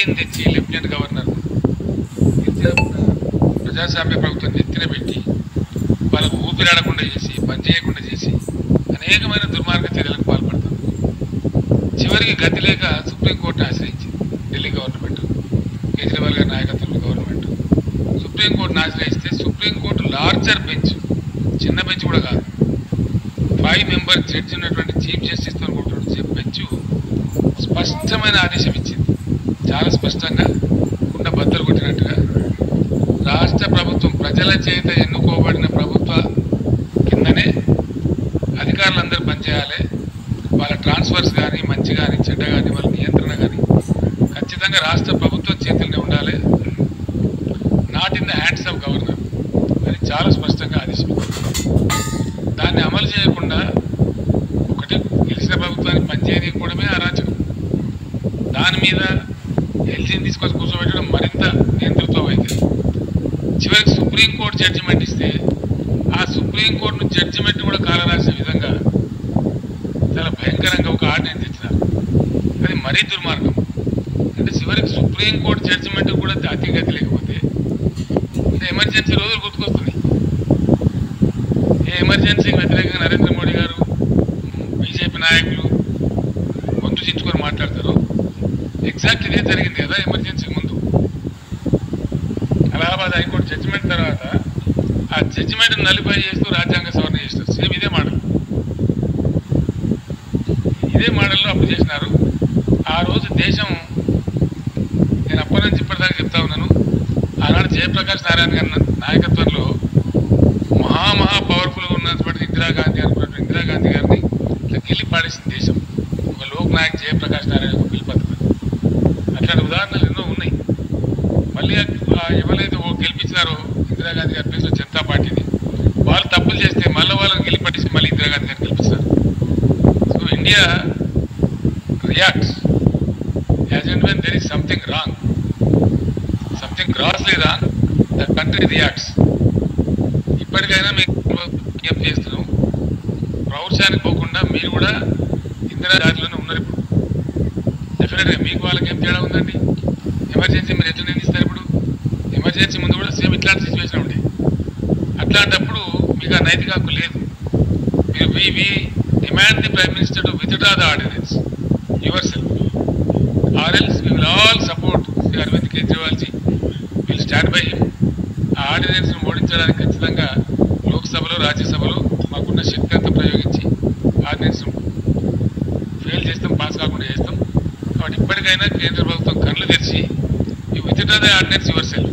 ఎల్జీని తెచ్చి lieutenant governor ప్రజాస్వామ్య ప్రభుత్వం ఎత్తిన పెట్టి వాళ్ళకు ఊపిరాడకుండా చేసి పని చేయకుండా చేసి అనేకమైన దుర్మార్గ చర్యలకు పాల్పడుతుంది చివరికి గతి లేక సుప్రీంకోర్టును ఆశ్రయించింది ఢిల్లీ గవర్నమెంట్. కేజ్రీవాల్ గారి నాయకత్వంలో గవర్నమెంట్. సుప్రీంకోర్టును ఆశ్రయిస్తే సుప్రీంకోర్టు లార్జర్ బెంచ్ చిన్న బెంచ్ కూడా కాదు. ఫైవ్ మెంబర్ జడ్జి ఉన్నటువంటి చీఫ్ జస్టిస్తో కూడినటువంటి బెంచ్ స్పష్టమైన ఆదేశం ఇచ్చింది. చాలా స్పష్టంగా ఉన్న బద్దలు కొట్టినట్టుగా రాష్ట్ర ప్రభుత్వం ప్రజల చేత ఎన్నుకోబడిన ప్రభుత్వ కిందనే అధికారులందరూ పనిచేయాలి. వాళ్ళ ట్రాన్స్ఫర్స్ కానీ మంచి కానీ చెడ్డ కానీ వాళ్ళ నియంత్రణ కానీ ఖచ్చితంగా రాష్ట్ర ప్రభుత్వం చేతుల్లోనే ఉండాలి. Not in the hands of governor అని చాలా స్పష్టంగా ఆదేశించారు దాన్ని అమలు చేయకుండా ఒకటి గెలిచిన ప్రభుత్వాన్ని పనిచేయకపోవడమే అరాచకం. దాని మీద ఎల్జీని తీసుకొచ్చి కూర్చోబెట్టడం మరింత నేతృత్వం అయితే. చివరికి సుప్రీంకోర్టు జడ్జిమెంట్ ఇస్తే ఆ సుప్రీంకోర్టును జడ్జిమెంట్ కూడా కాలరాసే విధంగా చాలా భయంకరంగా ఒక ఆర్డినెన్స్ ఇచ్చినారు అది మరీ దుర్మార్గం. అంటే చివరికి సుప్రీంకోర్టు జడ్జిమెంట్ కూడా అతిగతి లేకపోతే అంటే ఎమర్జెన్సీ రోజులు గుర్తుకొస్తుంది ఏ ఎమర్జెన్సీకి వ్యతిరేకంగా నరేంద్ర మోడీ గారు బీజేపీ నాయకులు గొంతు చించుకొని మాట్లాడతారు. ఎగ్జాక్ట్ ఇదే జరిగింది కదా ఎమర్జెన్సీ ముందు. అలహాబాద్ హైకోర్టు జడ్జిమెంట్ తర్వాత ఆ జడ్జిమెంట్ నలిఫై చేస్తూ రాజ్యాంగ సవరణ చేస్తారు. సేమ్ ఇదే మోడల్ ఇదే మోడల్లో అప్పుడు చేసినారు. ఆ రోజు దేశం నేను అప్పటి నుంచి ఇప్పటిదాకా చెప్తా ఉన్నాను ఆనాడు జయప్రకాష్ నారాయణ గారి నాయకత్వంలో మహా మహా పవర్ఫుల్గా ఉన్నటువంటి ఇందిరాగాంధీ అనుకున్నటువంటి ఇందిరాగాంధీ గారిని ఇట్లా గిల్లి పాడేసింది దేశం. ఒక లోక్ నాయక్ జయప్రకాష్ నారాయణ ఒక పిల్లి పథకం ఉదాహరణలు ఎన్నో ఉన్నాయి. మళ్ళీ ఎవరైతే ఓ గెలిపించినారో ఇందిరాగాంధీ గారి పేరు జనతా పార్టీని వాళ్ళు తప్పులు చేస్తే మళ్ళీ వాళ్ళని గెలిపట్టేసి మళ్ళీ ఇందిరాగాంధీ గారిని గెలిపిస్తారు. So India reacts. As and when there is something wrong. Something grossly wrong the country reacts. ఇప్పటికైనా మీకు విజ్ఞప్తి చేస్తున్నాం? ప్రౌఢశానికి పోకుండా మీరు కూడా ఇందిరా జాతిలోనే ఉన్నారు డెఫినెట్గా మీకు వాళ్ళకి ఏం తేడా ఉందండి? ఎమర్జెన్సీ మీరు ఎట్లా నిర్ణయిస్తారు ఇప్పుడు? ఎమర్జెన్సీ ముందు కూడా సేమ్ ఇట్లాంటి సిచ్యువేషన్ ఉండే. అట్లాంటప్పుడు మీకు ఆ నైతిక హక్కు లేదు. మీరు we we demand the prime minister to withdraw the ordinance yourself or else we will all support Shri Arvind Kejriwal ji will stand by him ఆ ఆర్డినెన్స్ను ఓడించడానికి ఖచ్చితంగా లోక్సభలో రాజ్యసభలో మాకున్న శక్తి కాబట్టి ఇప్పటికైనా కేంద్ర ప్రభుత్వం కళ్ళు తెరిచి ఈ withdraw the ordinance your self